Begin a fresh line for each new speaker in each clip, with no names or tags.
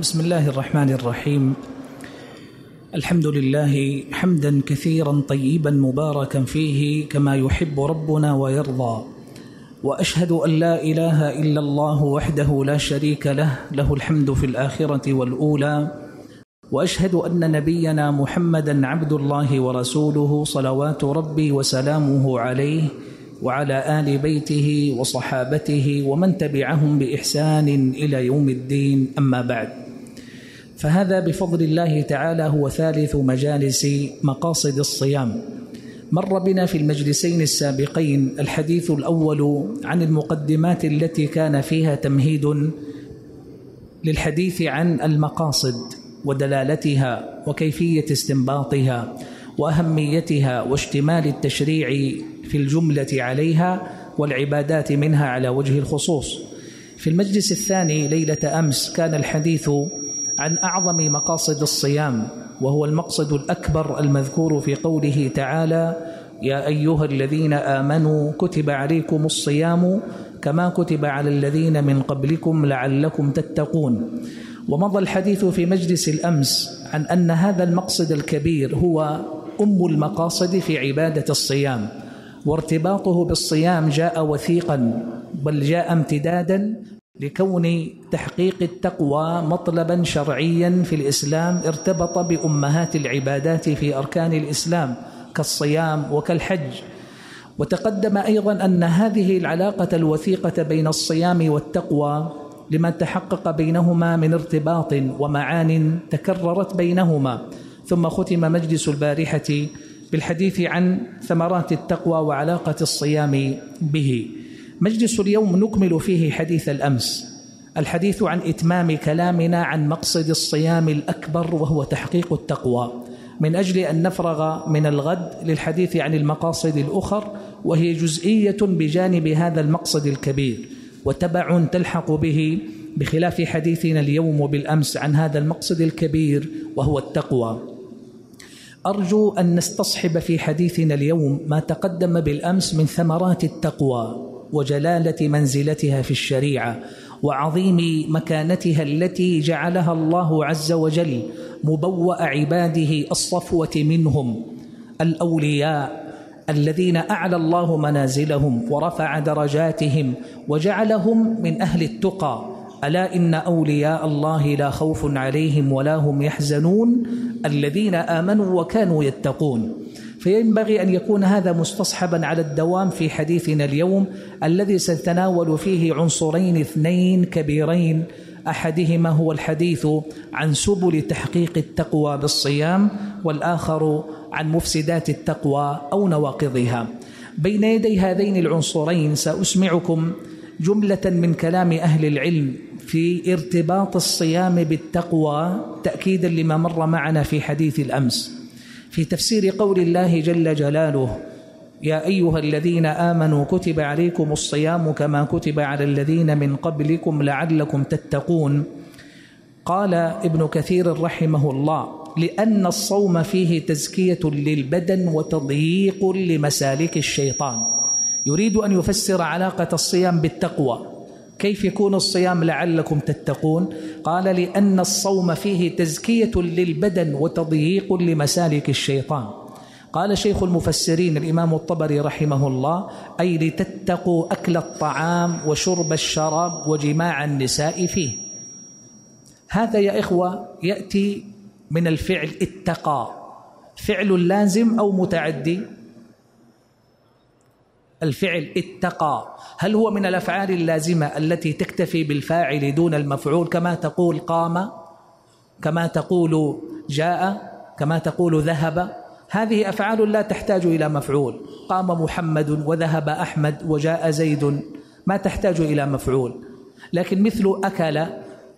بسم الله الرحمن الرحيم. الحمد لله حمدا كثيرا طيبا مباركا فيه كما يحب ربنا ويرضى وأشهد أن لا إله إلا الله وحده لا شريك له له الحمد في الآخرة والأولى وأشهد أن نبينا محمدا عبد الله ورسوله صلوات ربي وسلامه عليه وعلى آل بيته وصحابته ومن تبعهم بإحسان إلى يوم الدين. أما بعد فهذا بفضل الله تعالى هو ثالث مجالس مقاصد الصيام. مر بنا في المجلسين السابقين الحديث الأول عن المقدمات التي كان فيها تمهيد للحديث عن المقاصد ودلالتها وكيفية استنباطها وأهميتها واشتمال التشريع في الجملة عليها والعبادات منها على وجه الخصوص. في المجلس الثاني ليلة أمس كان الحديث عن أعظم مقاصد الصيام وهو المقصد الأكبر المذكور في قوله تعالى يا أيها الذين آمنوا كتب عليكم الصيام كما كتب على الذين من قبلكم لعلكم تتقون. ومضى الحديث في مجلس الأمس عن أن هذا المقصد الكبير هو أم المقاصد في عبادة الصيام وارتباطه بالصيام جاء وثيقا بل جاء امتدادا لكون تحقيق التقوى مطلبا شرعيا في الإسلام ارتبط بأمهات العبادات في أركان الإسلام كالصيام وكالحج. وتقدم أيضا أن هذه العلاقة الوثيقة بين الصيام والتقوى لما تحقق بينهما من ارتباط ومعان تكررت بينهما. ثم ختم مجلس البارحة بالحديث عن ثمرات التقوى وعلاقة الصيام به. مجلس اليوم نكمل فيه حديث الأمس الحديث عن إتمام كلامنا عن مقصد الصيام الأكبر وهو تحقيق التقوى من أجل أن نفرغ من الغد للحديث عن المقاصد الأخر وهي جزئية بجانب هذا المقصد الكبير وتبع تلحق به بخلاف حديثنا اليوم وبالامس عن هذا المقصد الكبير وهو التقوى. أرجو أن نستصحب في حديثنا اليوم ما تقدم بالأمس من ثمرات التقوى. وجلالة منزلتها في الشريعة وعظيم مكانتها التي جعلها الله عز وجل مبوأ عباده الصفوة منهم الأولياء الذين أعلى الله منازلهم ورفع درجاتهم وجعلهم من أهل التقى. ألا إن أولياء الله لا خوف عليهم ولا هم يحزنون؟ الذين آمنوا وكانوا يتقون. فينبغي أن يكون هذا مستصحبا على الدوام في حديثنا اليوم الذي سنتناول فيه عنصرين اثنين كبيرين. أحدهما هو الحديث عن سبل تحقيق التقوى بالصيام والآخر عن مفسدات التقوى أو نواقضها. بين يدي هذين العنصرين سأسمعكم جملة من كلام أهل العلم في ارتباط الصيام بالتقوى تاكيدا لما مر معنا في حديث الأمس. في تفسير قول الله جل جلاله يا أيها الذين آمنوا كتب عليكم الصيام كما كتب على الذين من قبلكم لعلكم تتقون. قال ابن كثير رحمه الله لأن الصوم فيه تزكية للبدن وتضييق لمسالك الشيطان. يريد أن يفسر علاقة الصيام بالتقوى. كيف يكون الصيام لعلكم تتقون؟ قال لأن الصوم فيه تزكية للبدن وتضييق لمسالك الشيطان. قال شيخ المفسرين الإمام الطبري رحمه الله أي لتتقوا أكل الطعام وشرب الشراب وجماع النساء فيه. هذا يا إخوة يأتي من الفعل اتقى فعل لازم أو متعدي؟ الفعل اتقى. هل هو من الأفعال اللازمة التي تكتفي بالفاعل دون المفعول؟ كما تقول قام كما تقول جاء كما تقول ذهب. هذه أفعال لا تحتاج إلى مفعول. قام محمد وذهب أحمد وجاء زيد. ما تحتاج إلى مفعول. لكن مثل أكل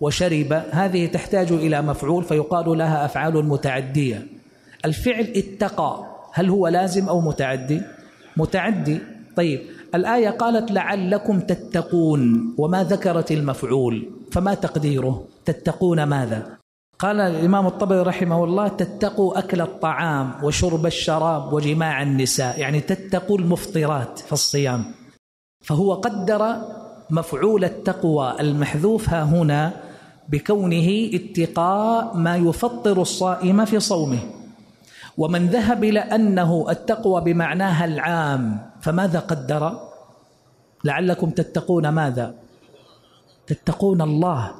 وشرب هذه تحتاج إلى مفعول فيقال لها أفعال متعدية. الفعل اتقى هل هو لازم أو متعدي؟ متعدي. طيب الآية قالت لعلكم تتقون وما ذكرت المفعول فما تقديره؟ تتقون ماذا؟ قال الإمام الطبري رحمه الله تتقوا أكل الطعام وشرب الشراب وجماع النساء يعني تتقوا المفطرات في الصيام. فهو قدر مفعول التقوى المحذوف ها هنا بكونه اتقاء ما يفطر الصائم في صومه. ومن ذهب إلى أنه التقوى بمعناها العام فماذا قدر؟ لعلكم تتقون ماذا؟ تتقون الله.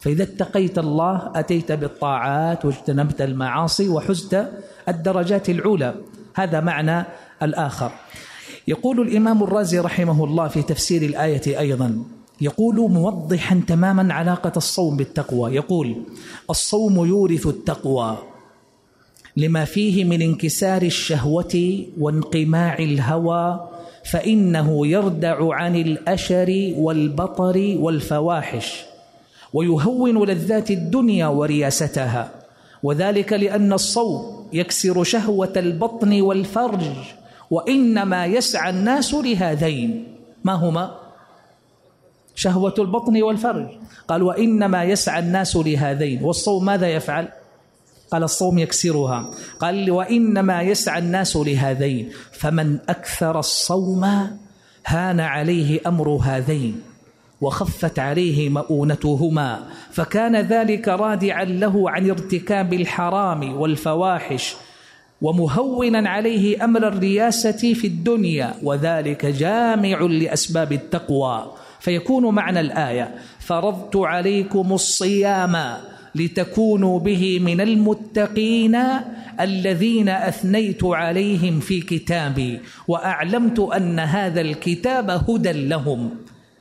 فإذا اتقيت الله أتيت بالطاعات واجتنبت المعاصي وحزت الدرجات العلى. هذا معنى الآخر. يقول الإمام الرازي رحمه الله في تفسير الآية أيضا يقول موضحا تماما علاقة الصوم بالتقوى. يقول الصوم يورث التقوى. لما فيه من انكسار الشهوة وانقماع الهوى فإنه يردع عن الأشر والبطر والفواحش ويهون لذات الدنيا ورياستها وذلك لأن الصوم يكسر شهوة البطن والفرج وإنما يسعى الناس لهذين ما هما؟ شهوة البطن والفرج قال وإنما يسعى الناس لهذين والصوم ماذا يفعل؟ قال الصوم يكسرها. قال وإنما يسعى الناس لهذين فمن أكثر الصوم هان عليه أمر هذين وخفت عليه مؤونتهما فكان ذلك رادعا له عن ارتكاب الحرام والفواحش ومهونا عليه أمر الرياسة في الدنيا وذلك جامع لأسباب التقوى. فيكون معنى الآية فرضت عليكم الصيام لتكونوا به من المتقين الذين أثنيت عليهم في كتابي وأعلمت أن هذا الكتاب هدى لهم.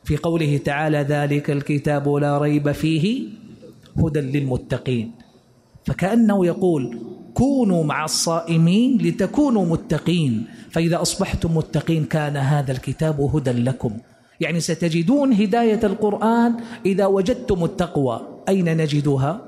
في قوله تعالى ذلك الكتاب لا ريب فيه هدى للمتقين. فكأنه يقول كونوا مع الصائمين لتكونوا متقين. فإذا أصبحتم متقين كان هذا الكتاب هدى لكم. يعني ستجدون هداية القرآن إذا وجدتم التقوى. أين نجدها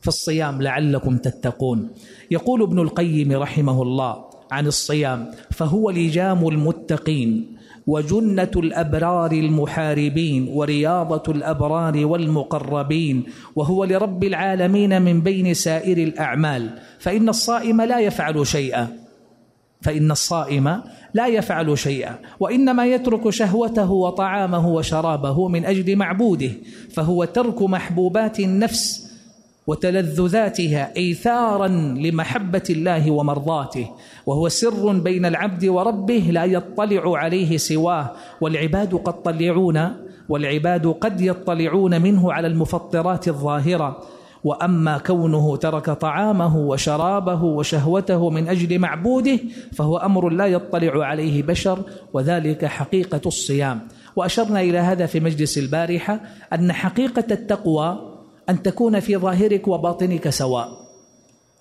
في الصيام لعلكم تتقون. يقول ابن القيم رحمه الله عن الصيام فهو لجام المتقين وجنة الأبرار المحاربين ورياضة الأبرار والمقربين وهو لرب العالمين من بين سائر الأعمال فإن الصائم لا يفعل شيئا. فإن الصائم لا يفعل شيئا وإنما يترك شهوته وطعامه وشرابه من أجل معبوده فهو ترك محبوبات النفس وتلذذاتها إيثارا لمحبة الله ومرضاته وهو سر بين العبد وربه لا يطلع عليه سواه والعباد قد طلعون والعباد قد يطلعون منه على المفطرات الظاهرة. وأما كونه ترك طعامه وشرابه وشهوته من أجل معبوده فهو أمر لا يطلع عليه بشر وذلك حقيقة الصيام. وأشرنا إلى هذا في مجلس البارحة أن حقيقة التقوى أن تكون في ظاهرك وباطنك سواء.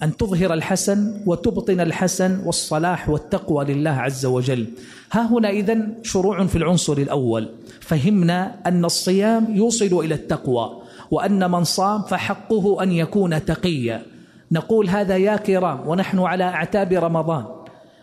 أن تظهر الحسن وتبطن الحسن والصلاح والتقوى لله عز وجل. ها هنا إذن شروع في العنصر الأول. فهمنا أن الصيام يوصل إلى التقوى. وأن من صام فحقه أن يكون تقيا. نقول هذا يا كرام ونحن على أعتاب رمضان.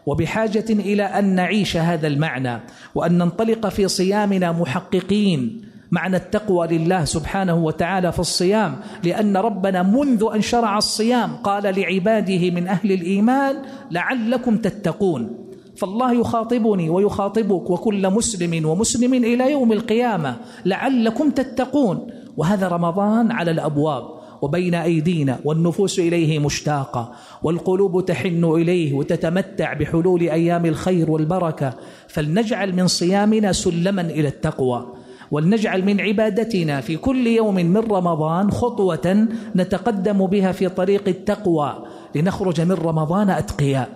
وبحاجة إلى أن نعيش هذا المعنى وأن ننطلق في صيامنا محققين. معنى التقوى لله سبحانه وتعالى في الصيام لأن ربنا منذ أن شرع الصيام قال لعباده من أهل الإيمان لعلكم تتقون. فالله يخاطبني ويخاطبك وكل مسلم ومسلم إلى يوم القيامة لعلكم تتقون. وهذا رمضان على الأبواب وبين أيدينا والنفوس إليه مشتاقة والقلوب تحن إليه وتتمتع بحلول أيام الخير والبركة فلنجعل من صيامنا سلما إلى التقوى ولنجعل من عبادتنا في كل يوم من رمضان خطوة نتقدم بها في طريق التقوى لنخرج من رمضان أتقياء.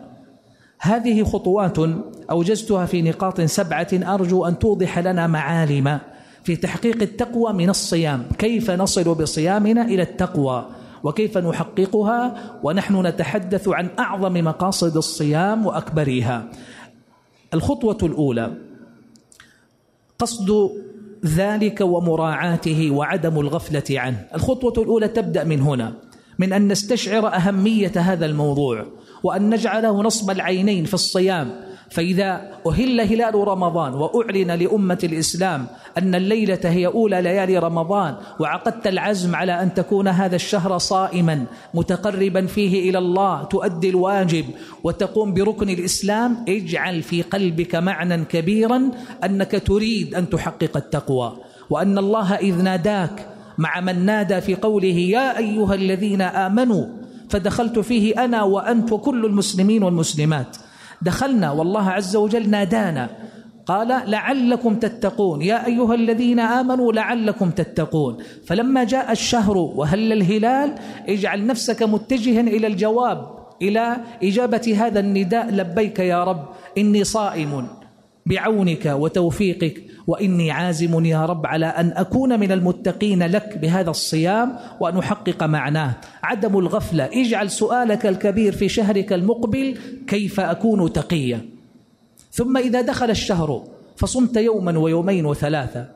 هذه خطوات أوجزتها في نقاط سبعة أرجو أن توضح لنا معالم في تحقيق التقوى من الصيام. كيف نصل بصيامنا إلى التقوى؟ وكيف نحققها؟ ونحن نتحدث عن أعظم مقاصد الصيام وأكبرها. الخطوة الأولى قصد ذلك ومراعاته وعدم الغفلة عنه. الخطوة الأولى تبدأ من هنا من أن نستشعر أهمية هذا الموضوع وأن نجعله نصب العينين في الصيام. فإذا أهل هلال رمضان وأعلن لأمة الإسلام أن الليلة هي أولى ليالي رمضان وعقدت العزم على أن تكون هذا الشهر صائما متقربا فيه إلى الله تؤدي الواجب وتقوم بركن الإسلام اجعل في قلبك معنى كبيرا أنك تريد أن تحقق التقوى. وأن الله إذ ناداك مع من نادى في قوله يا أيها الذين آمنوا فدخلت فيه أنا وأنت وكل المسلمين والمسلمات. دخلنا والله عز وجل نادانا. قال لعلكم تتقون. يا أيها الذين آمنوا لعلكم تتقون. فلما جاء الشهر وهل الهلال اجعل نفسك متجها إلى الجواب إلى إجابة هذا النداء لبيك يا رب إني صائم بعونك وتوفيقك. وإني عازم يا رب على أن أكون من المتقين لك بهذا الصيام وأن أحقق معناه. عدم الغفلة اجعل سؤالك الكبير في شهرك المقبل كيف أكون تقيا. ثم إذا دخل الشهر فصمت يوما ويومين وثلاثة.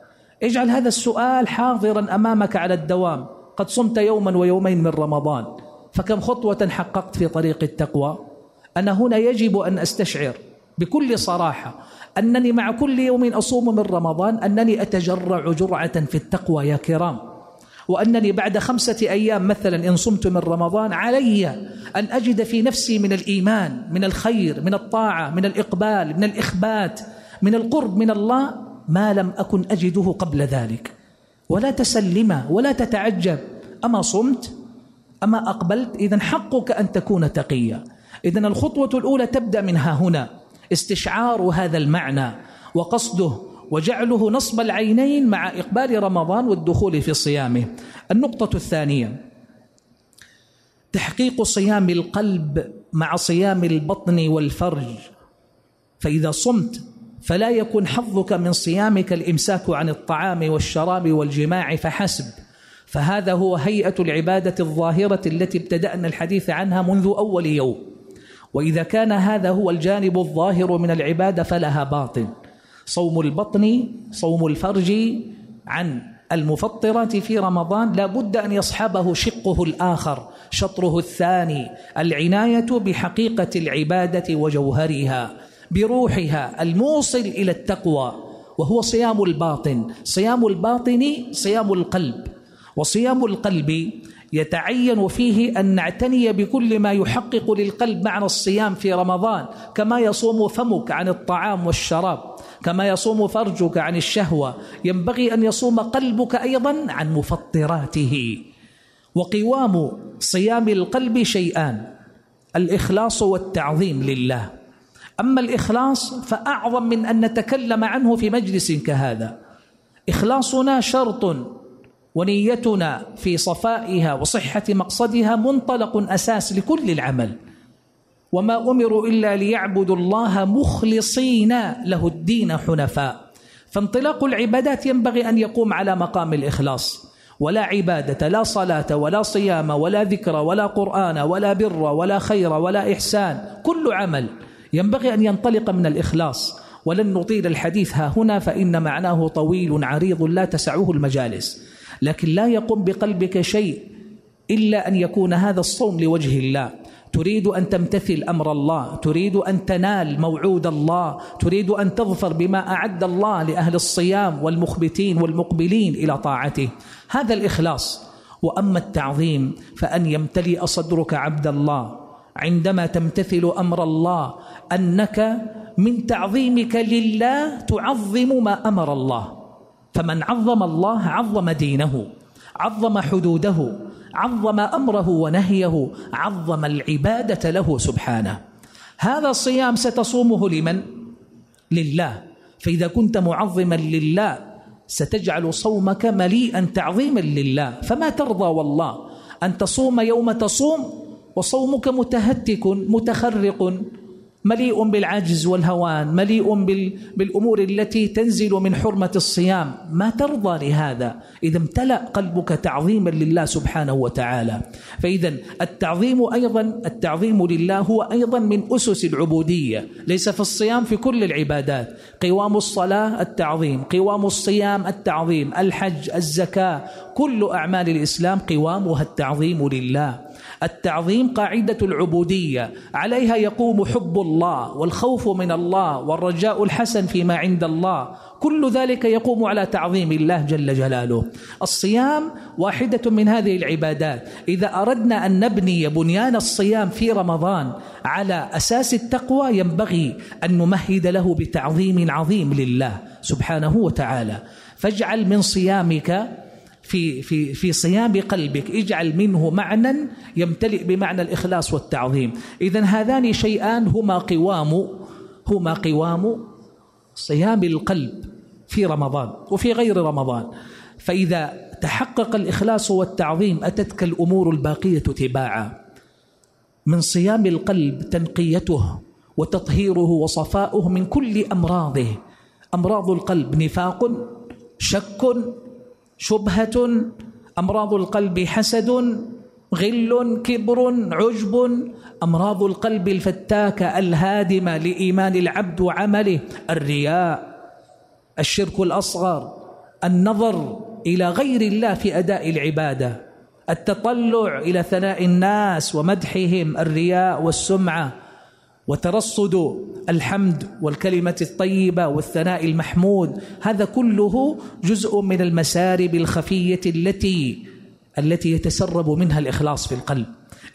اجعل هذا السؤال حاضرا أمامك على الدوام. قد صمت يوما ويومين من رمضان. فكم خطوة حققت في طريق التقوى؟ أنا هنا يجب أن أستشعر بكل صراحة أنني مع كل يوم أصوم من رمضان أنني أتجرع جرعة في التقوى يا كرام. وأنني بعد خمسة أيام مثلا إن صمت من رمضان علي أن أجد في نفسي من الإيمان من الخير من الطاعة من الإقبال من الإخبات من القرب من الله ما لم أكن أجده قبل ذلك. ولا تسلم ولا تتعجب. أما صمت؟ أما أقبلت؟ إذا حقك أن تكون تقيا. إذا الخطوة الأولى تبدأ منها هنا. استشعار هذا المعنى وقصده وجعله نصب العينين مع إقبال رمضان والدخول في صيامه. النقطة الثانية تحقيق صيام القلب مع صيام البطن والفرج. فإذا صمت فلا يكن حظك من صيامك الإمساك عن الطعام والشراب والجماع فحسب. فهذا هو هيئة العبادة الظاهرة التي ابتدأنا الحديث عنها منذ أول يوم. وإذا كان هذا هو الجانب الظاهر من العبادة فلها باطن. صوم البطن صوم الفرج عن المفطرات في رمضان لا بد أن يصحبه شقه الآخر شطره الثاني العناية بحقيقة العبادة وجوهرها بروحها الموصل إلى التقوى وهو صيام الباطن. صيام الباطن صيام القلب وصيام القلب يتعين فيه أن نعتني بكل ما يحقق للقلب معنى الصيام في رمضان كما يصوم فمك عن الطعام والشراب كما يصوم فرجك عن الشهوة ينبغي أن يصوم قلبك أيضا عن مفطراته. وقوام صيام القلب شيئان الإخلاص والتعظيم لله. أما الإخلاص فأعظم من أن نتكلم عنه في مجلس كهذا. إخلاصنا شرط ونيتنا في صفائها وصحة مقصدها منطلق أساس لكل العمل. وما أمروا إلا ليعبدوا الله مخلصين له الدين حنفاء. فانطلاق العبادات ينبغي أن يقوم على مقام الإخلاص. ولا عبادة لا صلاة ولا صيام ولا ذكر ولا قرآن ولا بر ولا خير ولا إحسان. كل عمل ينبغي أن ينطلق من الإخلاص. ولن نطيل الحديث ها هنا فإن معناه طويل عريض لا تسعه المجالس. لكن لا يقوم بقلبك شيء إلا أن يكون هذا الصوم لوجه الله. تريد أن تمتثل أمر الله تريد أن تنال موعود الله تريد أن تظفر بما أعد الله لأهل الصيام والمخبتين والمقبلين إلى طاعته. هذا الإخلاص. وأما التعظيم فأن يمتلئ صدرك عبد الله. عندما تمتثل أمر الله أنك من تعظيمك لله تعظم ما أمر الله. فمن عظم الله عظم دينه عظم حدوده عظم أمره ونهيه عظم العبادة له سبحانه. هذا الصيام ستصومه لمن؟ لله. فإذا كنت معظما لله ستجعل صومك مليئا تعظيما لله. فما ترضى والله؟ أن تصوم يوم تصوم وصومك متهتك متخرق مليء بالعجز والهوان مليء بالأمور التي تنزل من حرمة الصيام. ما ترضى لهذا إذا امتلأ قلبك تعظيما لله سبحانه وتعالى. فإذا التعظيم أيضا التعظيم لله هو أيضا من أسس العبودية. ليس في الصيام في كل العبادات. قوام الصلاة التعظيم قوام الصيام التعظيم الحج الزكاة كل أعمال الإسلام قوامها التعظيم لله. التعظيم قاعدة العبودية. عليها يقوم حب الله والخوف من الله والرجاء الحسن فيما عند الله. كل ذلك يقوم على تعظيم الله جل جلاله. الصيام واحدة من هذه العبادات. إذا أردنا أن نبني بنيان الصيام في رمضان على أساس التقوى ينبغي أن نمهد له بتعظيم عظيم لله سبحانه وتعالى. فاجعل من صيامك في في في صيام قلبك. اجعل منه معنى يمتلئ بمعنى الإخلاص والتعظيم. إذا هذان شيئان هما قوام هما قوام صيام القلب في رمضان وفي غير رمضان. فإذا تحقق الإخلاص والتعظيم أتتك الأمور الباقية تباعا. من صيام القلب تنقيته وتطهيره وصفاؤه من كل أمراضه. أمراض القلب نفاق شك شبهة أمراض القلب حسد غل كبر عجب أمراض القلب الفتاكة الهادمة لإيمان العبد وعمله الرياء الشرك الأصغر النظر إلى غير الله في أداء العبادة التطلع إلى ثناء الناس ومدحهم الرياء والسمعة وترصد الحمد والكلمة الطيبة والثناء المحمود هذا كله جزء من المسارب الخفية التي التي يتسرب منها الإخلاص في القلب.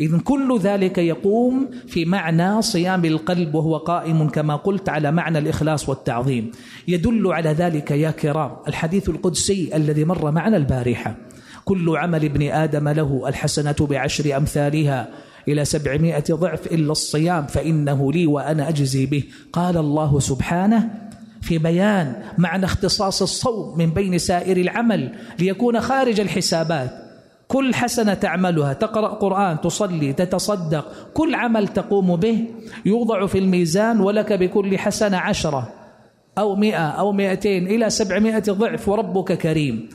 إذن كل ذلك يقوم في معنى صيام القلب وهو قائم كما قلت على معنى الإخلاص والتعظيم. يدل على ذلك يا كرام الحديث القدسي الذي مر معنا البارحة. كل عمل ابن آدم له الحسنة بعشر أمثالها. إلى سبعمائة ضعف إلا الصيام فإنه لي وأنا أجزي به. قال الله سبحانه في بيان معنى اختصاص الصوم من بين سائر العمل ليكون خارج الحسابات. كل حسنة تعملها تقرأ قرآن تصلي تتصدق كل عمل تقوم به يوضع في الميزان ولك بكل حسنة عشرة أو مئة أو مئتين إلى سبعمائة ضعف وربك كريم.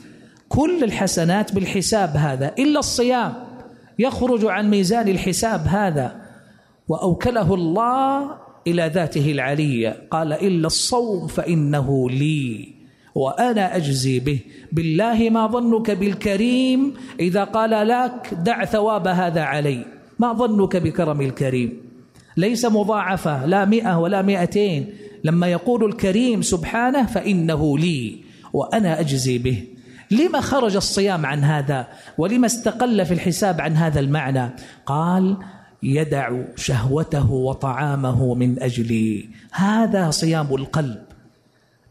كل الحسنات بالحساب هذا إلا الصيام. يخرج عن ميزان الحساب هذا وأوكله الله إلى ذاته العلية. قال إلا الصوم فإنه لي وأنا أجزي به. بالله ما ظنك بالكريم إذا قال لك دع ثواب هذا علي. ما ظنك بكرم الكريم؟ ليس مضاعفة لا مئة ولا مئتين. لما يقول الكريم سبحانه فإنه لي وأنا أجزي به. لما خرج الصيام عن هذا ولما استقل في الحساب عن هذا المعنى؟ قال يدع شهوته وطعامه من أجلي. هذا صيام القلب.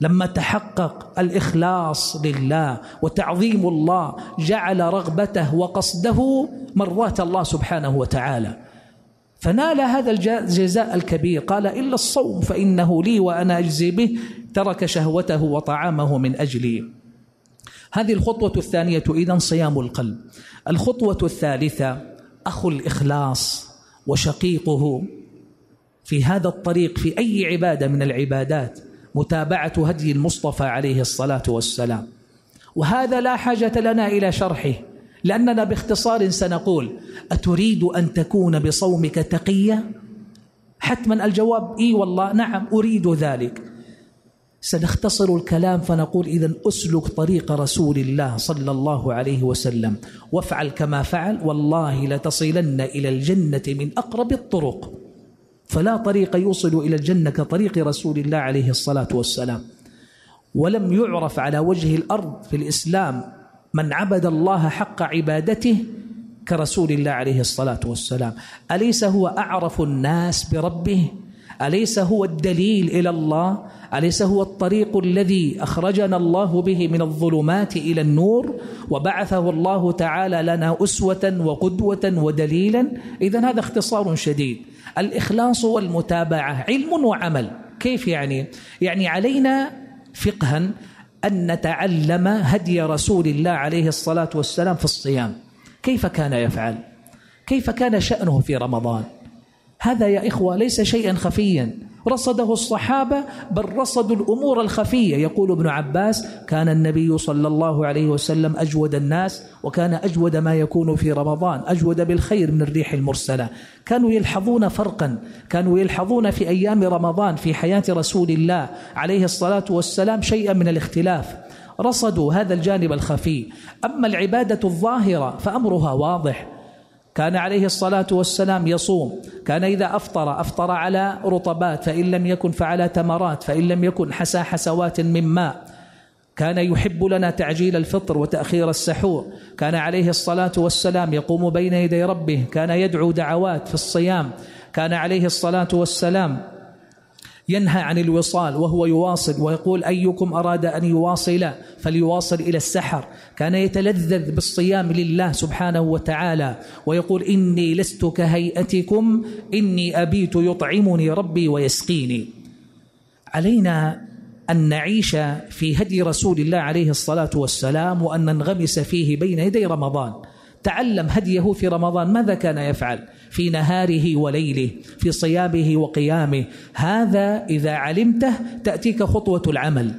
لما تحقق الإخلاص لله وتعظيم الله جعل رغبته وقصده مرات الله سبحانه وتعالى. فنال هذا الجزاء الكبير. قال إلا الصوم فإنه لي وأنا أجزي به. ترك شهوته وطعامه من أجلي. هذه الخطوة الثانية إذا صيام القلب. الخطوة الثالثة أخو الإخلاص وشقيقه. في هذا الطريق في أي عبادة من العبادات متابعة هدي المصطفى عليه الصلاة والسلام. وهذا لا حاجة لنا إلى شرحه لأننا باختصار سنقول أتريد أن تكون بصومك تقية؟ حتما الجواب إي والله نعم أريد ذلك. سنختصر الكلام فنقول إذا أسلك طريق رسول الله صلى الله عليه وسلم. وافعل كما فعل والله لتصلن إلى الجنة من أقرب الطرق. فلا طريق يوصل إلى الجنة كطريق رسول الله عليه الصلاة والسلام. ولم يعرف على وجه الأرض في الإسلام من عبد الله حق عبادته كرسول الله عليه الصلاة والسلام. أليس هو أعرف الناس بربه؟ أليس هو الدليل إلى الله أليس هو الطريق الذي أخرجنا الله به من الظلمات إلى النور وبعثه الله تعالى لنا أسوة وقدوة ودليلا إذا هذا اختصار شديد الإخلاص والمتابعة علم وعمل كيف يعني؟ يعني علينا فقها أن نتعلم هدي رسول الله عليه الصلاة والسلام في الصيام كيف كان يفعل؟ كيف كان شأنه في رمضان؟ هذا يا إخوة ليس شيئا خفيا. رصده الصحابة بل رصدوا الأمور الخفية. يقول ابن عباس كان النبي صلى الله عليه وسلم أجود الناس وكان أجود ما يكون في رمضان أجود بالخير من الريح المرسلة. كانوا يلحظون فرقا كانوا يلحظون في أيام رمضان في حياة رسول الله عليه الصلاة والسلام شيئا من الاختلاف. رصدوا هذا الجانب الخفي. أما العبادة الظاهرة فأمرها واضح. كان عليه الصلاة والسلام يصوم. كان إذا أفطر أفطر على رطبات فإن لم يكن فعلى تمرات فإن لم يكن حسى حسوات من ماء. كان يحب لنا تعجيل الفطر وتأخير السحور. كان عليه الصلاة والسلام يقوم بين يدي ربه. كان يدعو دعوات في الصيام. كان عليه الصلاة والسلام ينهى عن الوصال وهو يواصل ويقول أيكم أراد أن يواصل فليواصل إلى السحر. كان يتلذذ بالصيام لله سبحانه وتعالى ويقول إني لست كهيئتكم إني أبيت يطعمني ربي ويسقيني. علينا أن نعيش في هدي رسول الله عليه الصلاة والسلام وأن ننغمس فيه بين يدي رمضان. تعلم هديه في رمضان ماذا كان يفعل؟ في نهاره وليله في صيامه وقيامه. هذا إذا علمته تأتيك خطوة العمل.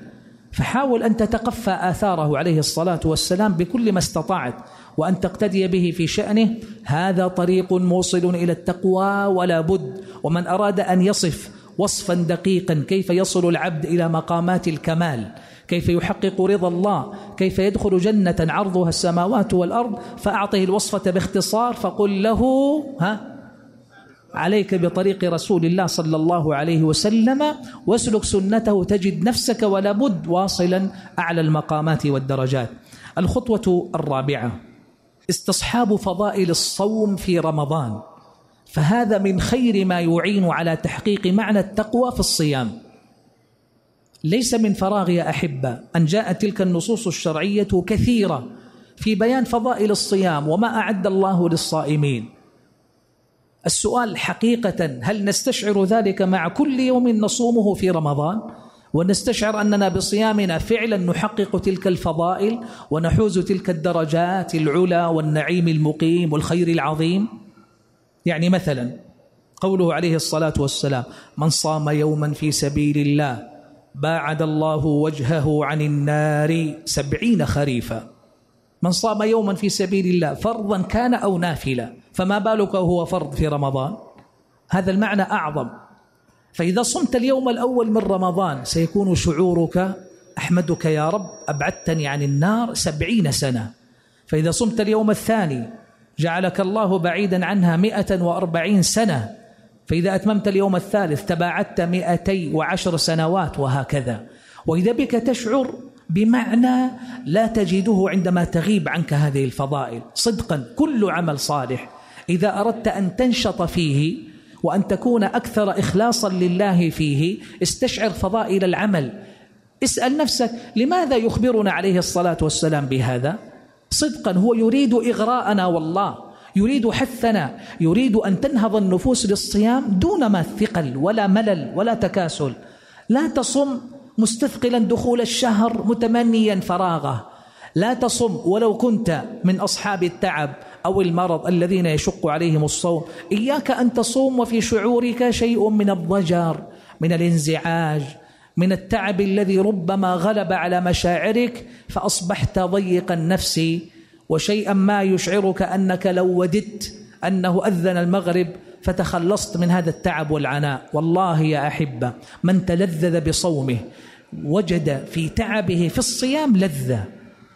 فحاول أن تتقفى آثاره عليه الصلاة والسلام بكل ما استطعت وأن تقتدي به في شأنه. هذا طريق موصل إلى التقوى ولا بد. ومن أراد أن يصف وصفا دقيقا كيف يصل العبد إلى مقامات الكمال؟ كيف يحقق رضا الله كيف يدخل جنة عرضها السماوات والأرض فأعطه الوصفة باختصار فقل له ها عليك بطريق رسول الله صلى الله عليه وسلم واسلك سنته تجد نفسك ولا بد واصلا أعلى المقامات والدرجات. الخطوة الرابعة استصحاب فضائل الصوم في رمضان فهذا من خير ما يعين على تحقيق معنى التقوى في الصيام. ليس من فراغ يا أحبة أن جاءت تلك النصوص الشرعية كثيرة في بيان فضائل الصيام وما أعد الله للصائمين. السؤال حقيقة هل نستشعر ذلك مع كل يوم نصومه في رمضان؟ ونستشعر أننا بصيامنا فعلا نحقق تلك الفضائل ونحوز تلك الدرجات العلى والنعيم المقيم والخير العظيم؟ يعني مثلا قوله عليه الصلاة والسلام من صام يوما في سبيل الله باعد الله وجهه عن النار سبعين خريفا. من صام يوما في سبيل الله فرضا كان أو نافلا فما بالك هو فرض في رمضان؟ هذا المعنى أعظم. فإذا صمت اليوم الأول من رمضان سيكون شعورك أحمدك يا رب أبعدتني عن النار سبعين سنة. فإذا صمت اليوم الثاني جعلك الله بعيدا عنها مئة وأربعين سنة فإذا أتممت اليوم الثالث تباعدت مئتي وعشر سنوات وهكذا. وإذا بك تشعر بمعنى لا تجده عندما تغيب عنك هذه الفضائل. صدقا كل عمل صالح. إذا أردت أن تنشط فيه وأن تكون أكثر إخلاصا لله فيه استشعر فضائل العمل. اسأل نفسك لماذا يخبرنا عليه الصلاة والسلام بهذا؟ صدقا هو يريد إغراءنا والله. يريد حثنا يريد أن تنهض النفوس للصيام دون ما ثقل ولا ملل ولا تكاسل. لا تصم مستثقلا دخول الشهر متمنيا فراغه. لا تصم ولو كنت من أصحاب التعب أو المرض الذين يشق عليهم الصوم. إياك أن تصوم وفي شعورك شيء من الضجر من الانزعاج من التعب الذي ربما غلب على مشاعرك فأصبحت ضيق النفس وشيئا ما يشعرك أنك لو وددت أنه أذن المغرب فتخلصت من هذا التعب والعناء. والله يا أحبة من تلذذ بصومه وجد في تعبه في الصيام لذة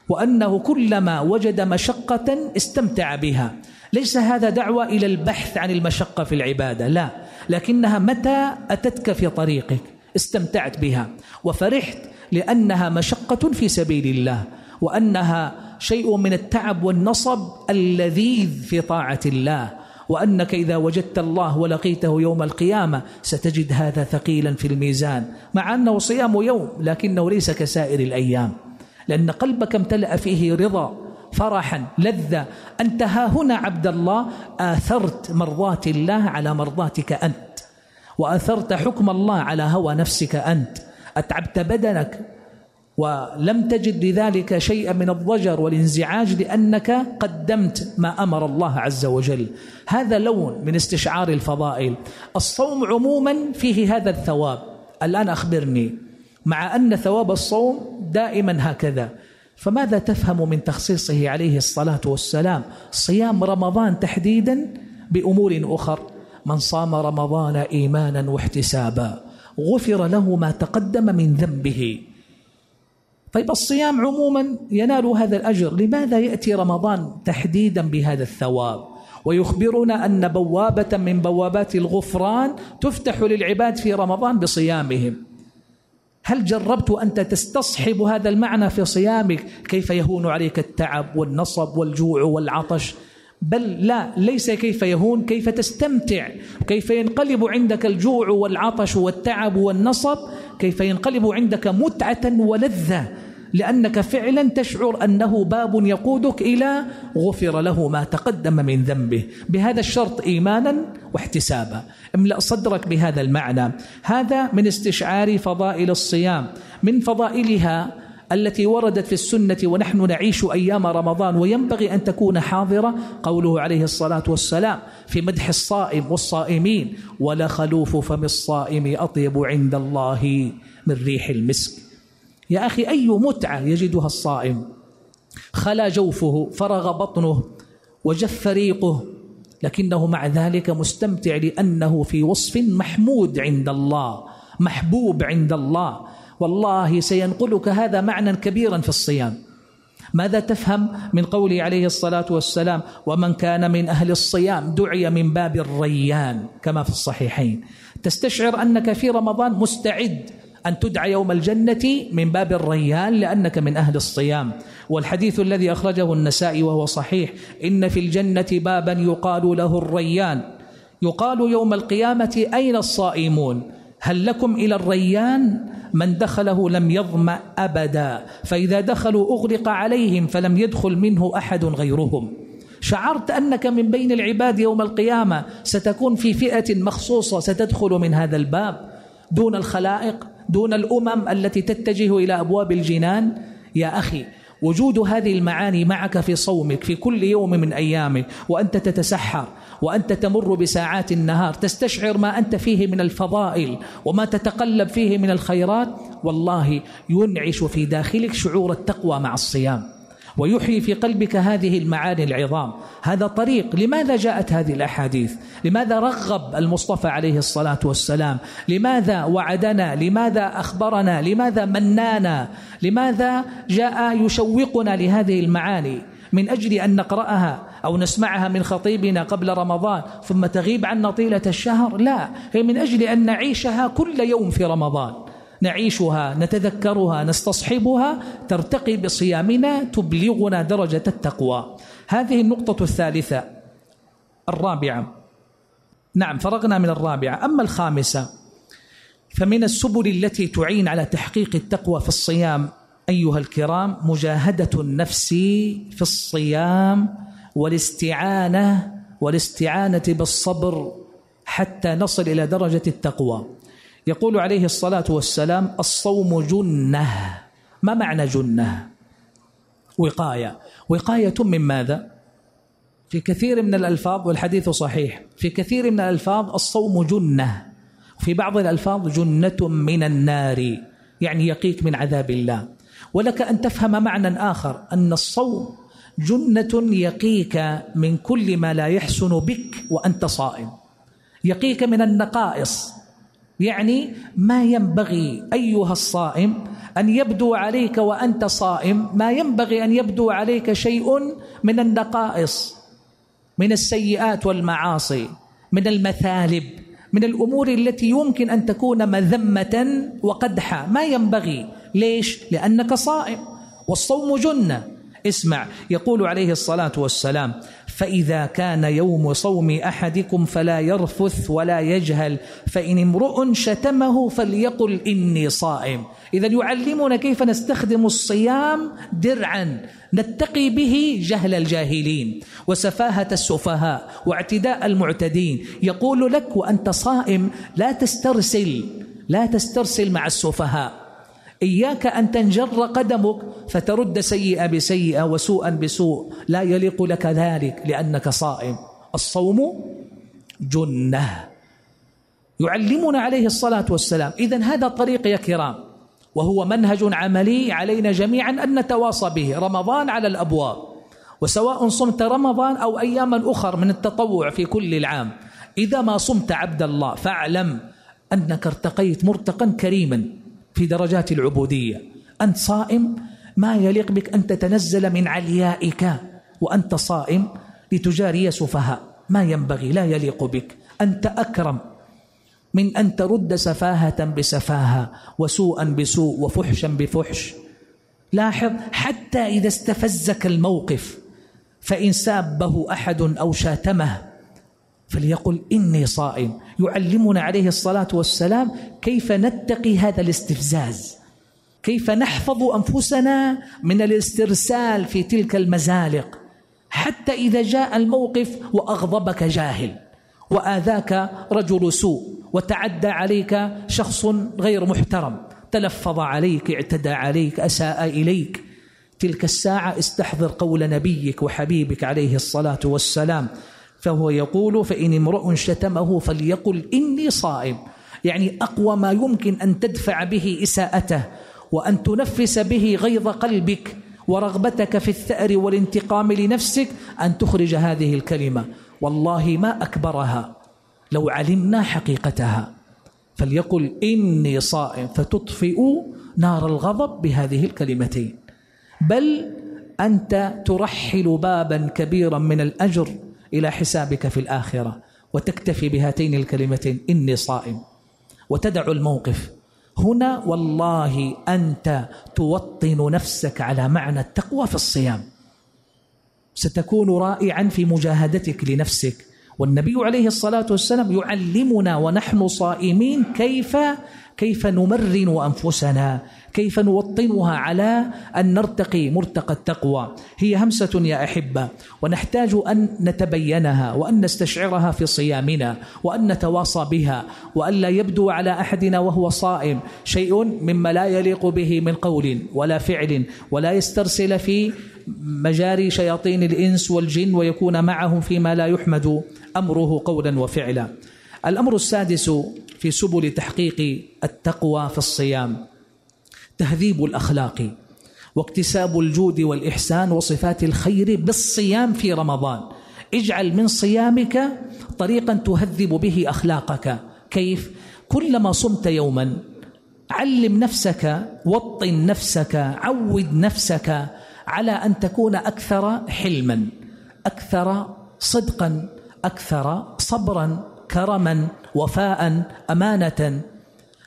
وأنه كلما وجد مشقة استمتع بها. ليس هذا دعوة إلى البحث عن المشقة في العبادة لا لكنها متى أتتك في طريقك؟ استمتعت بها. وفرحت لأنها مشقة في سبيل الله وأنها شيء من التعب والنصب اللذيذ في طاعة الله. وأنك إذا وجدت الله ولقيته يوم القيامة ستجد هذا ثقيلا في الميزان مع أنه صيام يوم لكنه ليس كسائر الأيام. لأن قلبك امتلأ فيه رضا فرحا لذة. أنت ها هنا عبد الله آثرت مرضات الله على مرضاتك أنت. وآثرت حكم الله على هوى نفسك أنت. أتعبت بدنك ولم تجد لذلك شيئا من الضجر والانزعاج لأنك قدمت ما أمر الله عز وجل. هذا لون من استشعار الفضائل. الصوم عموما فيه هذا الثواب. الآن أخبرني مع أن ثواب الصوم دائما هكذا فماذا تفهم من تخصيصه عليه الصلاة والسلام؟ صيام رمضان تحديدا بأمور أخر. من صام رمضان إيمانا واحتسابا غفر له ما تقدم من ذنبه. طيب الصيام عموما ينال هذا الأجر. لماذا يأتي رمضان تحديدا بهذا الثواب؟ ويخبرنا أن بوابة من بوابات الغفران تفتح للعباد في رمضان بصيامهم. هل جربت أنت تستصحب هذا المعنى في صيامك؟ كيف يهون عليك التعب والنصب والجوع والعطش؟ بل لا ليس كيف يهون كيف تستمتع؟ كيف ينقلب عندك الجوع والعطش والتعب والنصب؟ كيف ينقلب عندك متعة ولذة لأنك فعلا تشعر أنه باب يقودك إلى غفر له ما تقدم من ذنبه. بهذا الشرط إيمانا واحتسابا. املأ صدرك بهذا المعنى. هذا من استشعار فضائل الصيام. من فضائلها التي وردت في السنة ونحن نعيش أيام رمضان وينبغي أن تكون حاضرة قوله عليه الصلاة والسلام في مدح الصائم والصائمين ولا خلوف فم الصائم أطيب عند الله من ريح المسك. يا أخي أي متعة يجدها الصائم؟ خلا جوفه فرغ بطنه وجف ريقه لكنه مع ذلك مستمتع لأنه في وصف محمود عند الله محبوب عند الله. والله سينقلك هذا معنى كبيرا في الصيام. ماذا تفهم من قوله عليه الصلاة والسلام؟ ومن كان من أهل الصيام دعي من باب الريان كما في الصحيحين. تستشعر أنك في رمضان مستعد أن تدعى يوم الجنة من باب الريان لأنك من أهل الصيام. والحديث الذي أخرجه النسائي وهو صحيح إن في الجنة بابا يقال له الريان. يقال يوم القيامة أين الصائمون؟ هل لكم إلى الريان؟ من دخله لم يظمأ أبدا. فإذا دخلوا أغلق عليهم فلم يدخل منه أحد غيرهم. شعرت أنك من بين العباد يوم القيامة. ستكون في فئة مخصوصة. ستدخل من هذا الباب. دون الخلائق دون الأمم التي تتجه إلى أبواب الجنان. يا أخي وجود هذه المعاني معك في صومك في كل يوم من أيامك وأنت تتسحر وأنت تمر بساعات النهار تستشعر ما أنت فيه من الفضائل وما تتقلب فيه من الخيرات والله ينعش في داخلك شعور التقوى مع الصيام. ويحيي في قلبك هذه المعاني العظام. هذا طريق. لماذا جاءت هذه الأحاديث؟ لماذا رغب المصطفى عليه الصلاة والسلام؟ لماذا وعدنا؟ لماذا أخبرنا؟ لماذا منانا؟ لماذا جاء يشوقنا لهذه المعاني؟ من أجل أن نقرأها أو نسمعها من خطيبنا قبل رمضان ثم تغيب عنا طيلة الشهر؟ لا. هي من أجل أن نعيشها كل يوم في رمضان. نعيشها نتذكرها نستصحبها ترتقي بصيامنا تبلغنا درجة التقوى. هذه النقطة الثالثة الرابعة. نعم فرغنا من الرابعة. أما الخامسة فمن السبل التي تعين على تحقيق التقوى في الصيام أيها الكرام مجاهدة النفس في الصيام والاستعانة والاستعانة بالصبر حتى نصل إلى درجة التقوى. يقول عليه الصلاة والسلام الصوم جنة. ما معنى جنة؟ وقاية. وقاية من ماذا؟ في كثير من الألفاظ والحديث صحيح في كثير من الألفاظ الصوم جنة. في بعض الألفاظ جنة من النار يعني يقيك من عذاب الله. ولك أن تفهم معنى آخر أن الصوم جنة يقيك من كل ما لا يحسن بك وأنت صائم. يقيك من النقائص. يعني ما ينبغي أيها الصائم أن يبدو عليك وأنت صائم ما ينبغي أن يبدو عليك شيء من النقائص من السيئات والمعاصي من المثالب من الأمور التي يمكن أن تكون مذمة وقدحة. ما ينبغي. ليش؟ لأنك صائم. والصوم جنة. اسمع يقول عليه الصلاة والسلام فإذا كان يوم صوم أحدكم فلا يرفث ولا يجهل فإن امرؤ شتمه فليقل إني صائم. إذا يعلمنا كيف نستخدم الصيام درعا نتقي به جهل الجاهلين. وسفاهة السفهاء واعتداء المعتدين. يقول لك وأنت صائم لا تسترسل لا تسترسل مع السفهاء. إياك أن تنجر قدمك فترد سيئة بسيئة وسوءا بسوء. لا يليق لك ذلك لأنك صائم. الصوم جنة. يعلمنا عليه الصلاة والسلام. إذا هذا الطريق يا كرام. وهو منهج عملي علينا جميعا أن نتواصى به. رمضان على الأبواب. وسواء صمت رمضان أو أياما أخر من التطوع في كل العام. إذا ما صمت عبد الله فاعلم أنك ارتقيت مرتقا كريما. في درجات العبودية. أنت صائم ما يليق بك أن تتنزل من عليائك وأنت صائم لتجاري سفهاء. ما ينبغي لا يليق بك. أنت أكرم من أن ترد سفاهة بسفاهة وسوءا بسوء وفحشا بفحش. لاحظ حتى إذا استفزك الموقف فإن سابه أحد أو شاتمه فليقل إني صائم. يعلمنا عليه الصلاة والسلام كيف نتقي هذا الاستفزاز. كيف نحفظ أنفسنا من الاسترسال في تلك المزالق. حتى إذا جاء الموقف وأغضبك جاهل. وآذاك رجل سوء. وتعدى عليك شخص غير محترم. تلفظ عليك اعتدى عليك أساء إليك. تلك الساعة استحضر قول نبيك وحبيبك عليه الصلاة والسلام. فهو يقول فإن امرؤ شتمه فليقل إني صائم. يعني أقوى ما يمكن أن تدفع به إساءته وأن تنفس به غيظ قلبك ورغبتك في الثأر والانتقام لنفسك أن تخرج هذه الكلمة. والله ما أكبرها لو علمنا حقيقتها. فليقل إني صائم فتطفئ نار الغضب بهذه الكلمتين. بل أنت ترحل بابا كبيرا من الأجر إلى حسابك في الآخرة وتكتفي بهاتين الكلمتين إني صائم. وتدع الموقف. هنا والله أنت توطن نفسك على معنى التقوى في الصيام. ستكون رائعا في مجاهدتك لنفسك. والنبي عليه الصلاة والسلام يعلمنا ونحن صائمين كيف كيف نمرن أنفسنا كيف نوطنها على أن نرتقي مرتقى التقوى. هي همسة يا أحبة ونحتاج أن نتبينها وأن نستشعرها في صيامنا وأن نتواصى بها وأن لا يبدو على أحدنا وهو صائم شيء مما لا يليق به من قول ولا فعل ولا يسترسل في مجاري شياطين الإنس والجن ويكون معهم فيما لا يحمد أمره قولا وفعلا. الأمر السادس في سبل تحقيق التقوى في الصيام تهذيب الأخلاق واكتساب الجود والإحسان وصفات الخير بالصيام في رمضان. اجعل من صيامك طريقا تهذب به أخلاقك. كيف؟ كلما صمت يوما علم نفسك وطن نفسك عود نفسك على أن تكون أكثر حلما أكثر صدقا أكثر صبرا. كرما وفاء أمانة.